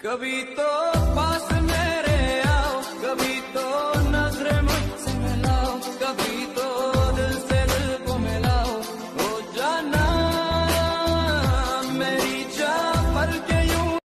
कभी तो पास मेरे आओ, कभी तो नज़र मुझसे मिलाओ, कभी तो दिल से दिल को मिलाओ। हो जाना मेरी जा पर के